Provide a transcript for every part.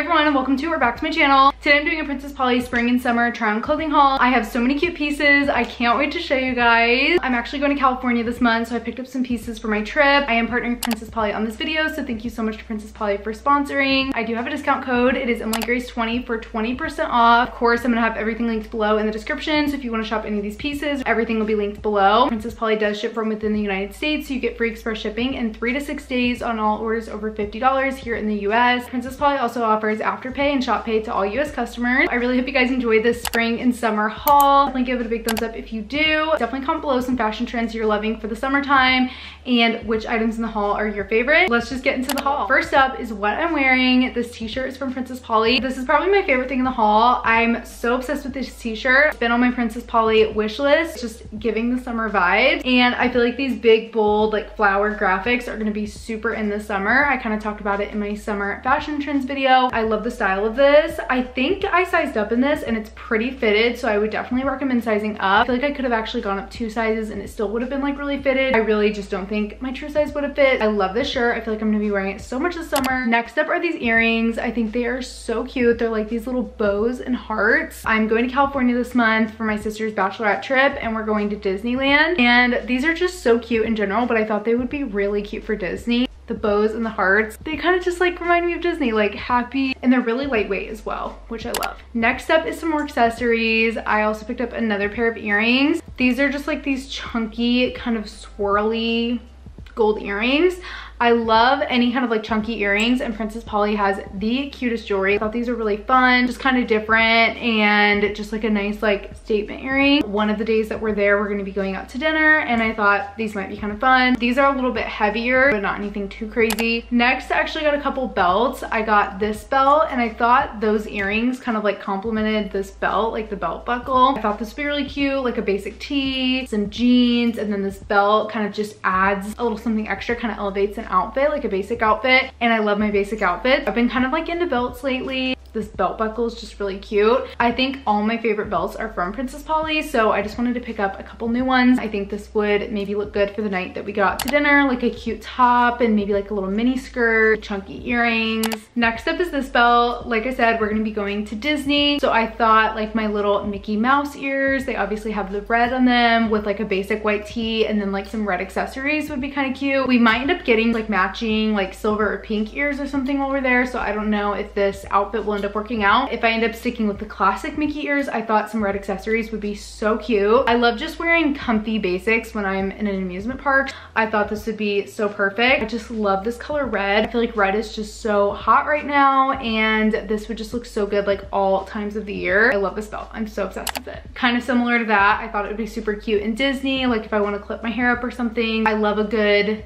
everyone and welcome to or back to my channel. Today I'm doing a Princess Polly spring and summer try on clothing haul. I have so many cute pieces. I can't wait to show you guys. I'm actually going to California this month so I picked up some pieces for my trip. I am partnering with Princess Polly on this video so thank you so much to Princess Polly for sponsoring. I do have a discount code. It is EmilyGrace20 for 20% off. Of course I'm going to have everything linked below in the description so if you want to shop any of these pieces everything will be linked below. Princess Polly does ship from within the United States so you get free express shipping in 3 to 6 days on all orders over $50 here in the US. Princess Polly also offers Afterpay and ShopPay to all US customers. I really hope you guys enjoyed this spring and summer haul. Definitely give it a big thumbs up if you do. Definitely comment below some fashion trends you're loving for the summertime and which items in the haul are your favorite. Let's just get into the haul. First up is what I'm wearing. This t-shirt is from Princess Polly. This is probably my favorite thing in the haul. I'm so obsessed with this t-shirt. It's been on my Princess Polly wish list, just giving the summer vibes. And I feel like these big, bold, like flower graphics are gonna be super in the summer. I kind of talked about it in my summer fashion trends video. Love the style of this. I think I sized up in this and it's pretty fitted, so I would definitely recommend sizing up. I feel like I could have actually gone up two sizes and it still would have been like really fitted. I really just don't think my true size would have fit. I love this shirt. I feel like I'm gonna be wearing it so much this summer. Next up are these earrings. I think they are so cute. They're like these little bows and hearts. I'm going to California this month for my sister's bachelorette trip and we're going to Disneyland. And these are just so cute in general, but I thought they would be really cute for Disney the bows and the hearts. They kind of just like remind me of Disney, like happy, and they're really lightweight as well, which I love. Next up is some more accessories. I also picked up another pair of earrings. These are just like these chunky, kind of swirly gold earrings. I love any kind of like chunky earrings and Princess Polly has the cutest jewelry. I thought these were really fun, just kind of different and just like a nice like statement earring. One of the days that we're there, we're gonna be going out to dinner and I thought these might be kind of fun. These are a little bit heavier, but not anything too crazy. Next, I actually got a couple belts. I got this belt and I thought those earrings kind of like complemented this belt, like the belt buckle. I thought this would be really cute, like a basic tee, some jeans, and then this belt kind of just adds a little something extra, kind of elevates an outfit, like a basic outfit. And I love my basic outfits. I've been kind of like into belts lately. This belt buckle is just really cute. I think all my favorite belts are from Princess Polly, so I just wanted to pick up a couple new ones. I think this would maybe look good for the night that we go out to dinner, like a cute top and maybe like a little mini skirt, chunky earrings. Next up is this belt. Like I said, we're gonna be going to Disney, so I thought like my little Mickey Mouse ears, they obviously have the red on them with like a basic white tee and then like some red accessories would be kind of cute. We might end up getting like matching like silver or pink ears or something while we're there, so I don't know if this outfit will end up working out. If I end up sticking with the classic Mickey ears, I thought some red accessories would be so cute. I love just wearing comfy basics when I'm in an amusement park. I thought this would be so perfect. I just love this color red. I feel like red is just so hot right now and this would just look so good like all times of the year. I love this belt. I'm so obsessed with it. Kind of similar to that, I thought it would be super cute in Disney, like if I want to clip my hair up or something. I love a good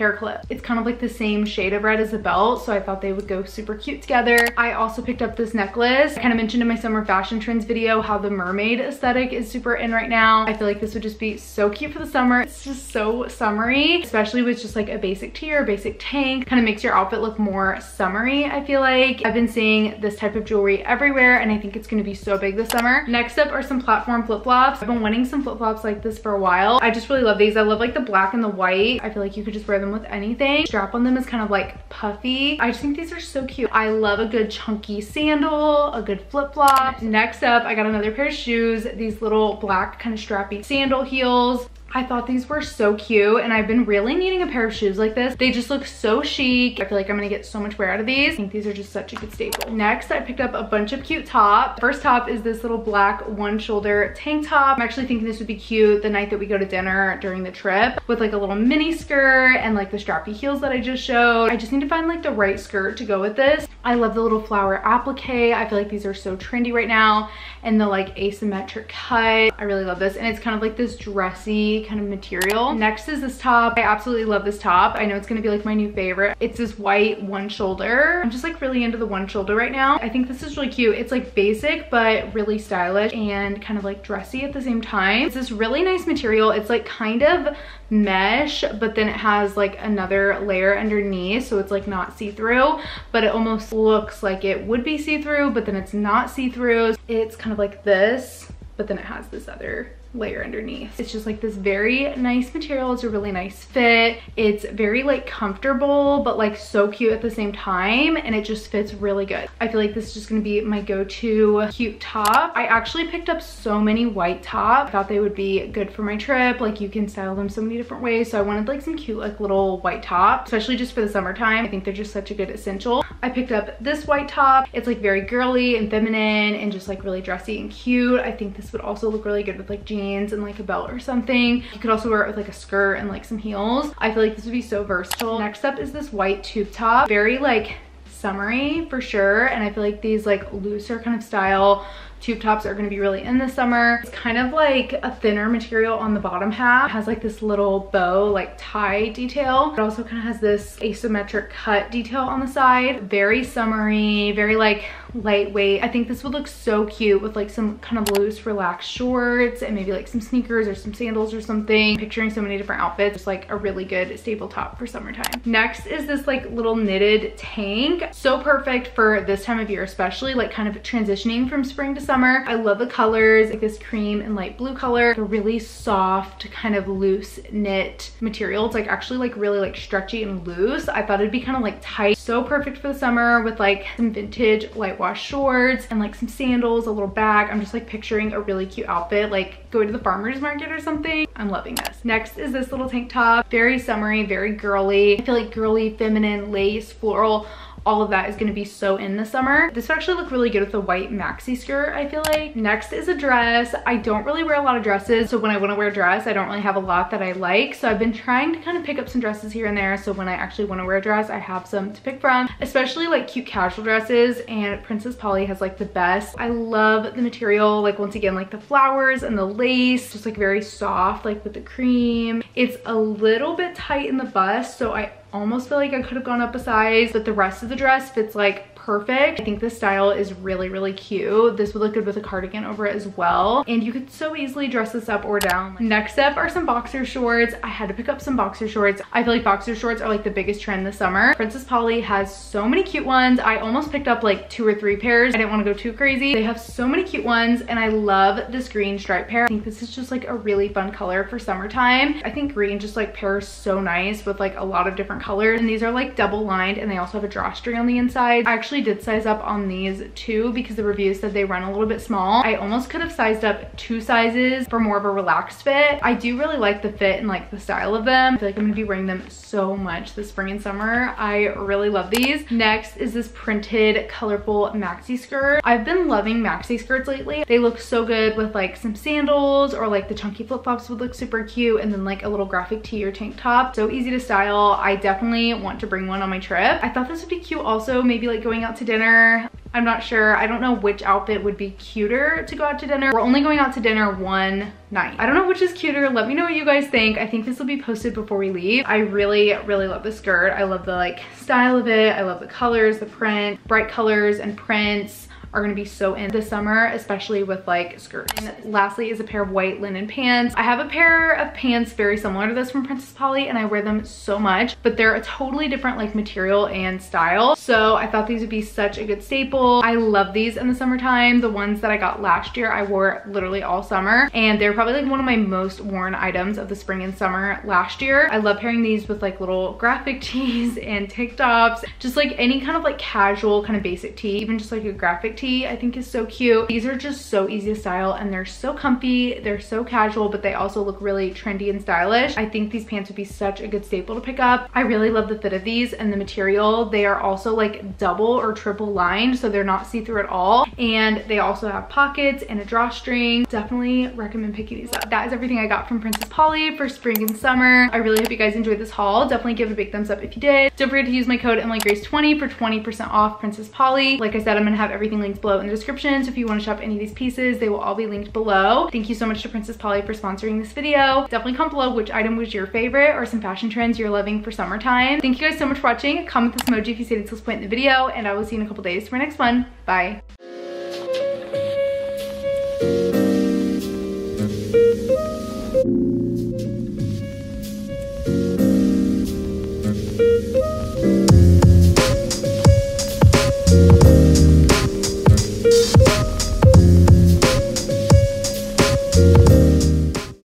hair clip. It's kind of like the same shade of red as the belt, so I thought they would go super cute together. I also picked up this necklace. I kind of mentioned in my summer fashion trends video how the mermaid aesthetic is super in right now. I feel like this would just be so cute for the summer. It's just so summery, especially with just like a basic tee or basic tank. Kind of makes your outfit look more summery, I feel like. I've been seeing this type of jewelry everywhere and I think it's gonna be so big this summer. Next up are some platform flip-flops. I've been wanting some flip-flops like this for a while. I just really love these. I love like the black and the white. I feel like you could just wear them with anything. Strap on them is kind of like puffy. I just think these are so cute. I love a good chunky sandal, a good flip flop. Next up, I got another pair of shoes, these little black kind of strappy sandal heels. I thought these were so cute and I've been really needing a pair of shoes like this. They just look so chic. I feel like I'm gonna get so much wear out of these. I think these are just such a good staple. Next, I picked up a bunch of cute tops. First top is this little black one shoulder tank top. I'm actually thinking this would be cute the night that we go to dinner during the trip with like a little mini skirt and like the strappy heels that I just showed. I just need to find like the right skirt to go with this. I love the little flower applique. I feel like these are so trendy right now and the like asymmetric cut. I really love this and it's kind of like this dressy kind of material. Next is this top. I absolutely love this top. I know it's gonna be like my new favorite. It's this white one shoulder. I'm just like really into the one shoulder right now. I think this is really cute. It's like basic, but really stylish and kind of like dressy at the same time. It's this really nice material. It's like kind of mesh, but then it has like another layer underneath. So it's like not see-through, but it almost looks like it would be see-through, but then it's not see-through. It's kind of like this, but then it has this other layer underneath. It's just like this very nice material. It's a really nice fit. It's very like comfortable, but like so cute at the same time. And it just fits really good. I feel like this is just gonna be my go-to cute top. I actually picked up so many white tops. I thought they would be good for my trip. Like you can style them so many different ways. So I wanted like some cute like little white tops, especially just for the summertime. I think they're just such a good essential. I picked up this white top. It's like very girly and feminine and just like really dressy and cute. I think this would also look really good with like jeans jeans and like a belt or something. You could also wear it with like a skirt and like some heels. I feel like this would be so versatile. Next up is this white tube top. Very like summery for sure. And I feel like these like looser kind of style tube tops are going to be really in this summer. It's kind of like a thinner material on the bottom half. It has like this little bow like tie detail. It also kind of has this asymmetric cut detail on the side. Very summery, very like lightweight. I think this would look so cute with like some kind of loose relaxed shorts and maybe like some sneakers or some sandals or something. Picturing so many different outfits. Just like a really good staple top for summertime. Next is this like little knitted tank. So perfect for this time of year especially like kind of transitioning from spring to summer. I love the colors like this cream and light blue color. Really soft kind of loose knit material. It's like actually like really like stretchy and loose. I thought it'd be kind of like tight. So perfect for the summer with like some vintage light wash shorts and like some sandals, a little bag. I'm just like picturing a really cute outfit, like going to the farmer's market or something. I'm loving this. Next is this little tank top. Very summery, very girly. I feel like girly, feminine, lace, floral all of that is going to be so in the summer. This would actually look really good with a white maxi skirt, I feel like. Next is a dress. I don't really wear a lot of dresses, so when I want to wear a dress, I don't really have a lot that I like. So I've been trying to kind of pick up some dresses here and there, so when I actually want to wear a dress, I have some to pick from, especially like cute casual dresses, and Princess Polly has like the best. I love the material, like once again, like the flowers and the lace, just like very soft, like with the cream. It's a little bit tight in the bust, so I almost feel like I could have gone up a size, but the rest of the dress fits like perfect. I think this style is really, really cute. This would look good with a cardigan over it as well. And you could so easily dress this up or down. Next up are some boxer shorts. I had to pick up some boxer shorts. I feel like boxer shorts are like the biggest trend this summer. Princess Polly has so many cute ones. I almost picked up like two or three pairs. I didn't want to go too crazy. They have so many cute ones and I love this green stripe pair. I think this is just like a really fun color for summertime. I think green just like pairs so nice with like a lot of different colors. And these are like double lined and they also have a drawstring on the inside. I actually did size up on these too because the reviews said they run a little bit small. I almost could have sized up two sizes for more of a relaxed fit. I do really like the fit and like the style of them. I feel like I'm gonna be wearing them so much this spring and summer. I really love these. Next is this printed colorful maxi skirt. I've been loving maxi skirts lately. They look so good with like some sandals or like the chunky flip-flops would look super cute and then like a little graphic tee or tank top. So easy to style. I definitely want to bring one on my trip. I thought this would be cute also maybe like going out to dinner. I'm not sure. I don't know which outfit would be cuter to go out to dinner. We're only going out to dinner one night. I don't know which is cuter. Let me know what you guys think. I think this will be posted before we leave. I really, really love the skirt. I love the like style of it. I love the colors, the print, bright colors and prints are gonna be so in this summer, especially with like skirts. And lastly is a pair of white linen pants. I have a pair of pants very similar to this from Princess Polly and I wear them so much, but they're a totally different like material and style. So I thought these would be such a good staple. I love these in the summertime. The ones that I got last year, I wore literally all summer and they're probably like one of my most worn items of the spring and summer last year. I love pairing these with like little graphic tees and tank tops, just like any kind of like casual kind of basic tee, even just like a graphic tee I think is so cute. These are just so easy to style and they're so comfy. They're so casual, but they also look really trendy and stylish. I think these pants would be such a good staple to pick up. I really love the fit of these and the material. They are also like double or triple lined, so they're not see-through at all. And they also have pockets and a drawstring. Definitely recommend picking these up. That is everything I got from Princess Polly for spring and summer. I really hope you guys enjoyed this haul. Definitely give a big thumbs up if you did. Don't forget to use my code EmilyGrace20 for 20% off Princess Polly. Like I said, I'm gonna have everything linked below in the description. So if you want to shop any of these pieces, they will all be linked below. Thank you so much to Princess Polly for sponsoring this video. Definitely comment below which item was your favorite or some fashion trends you're loving for summertime. Thank you guys so much for watching. Comment this emoji if you stayed until this point in the video and I will see you in a couple days for my next one. Bye.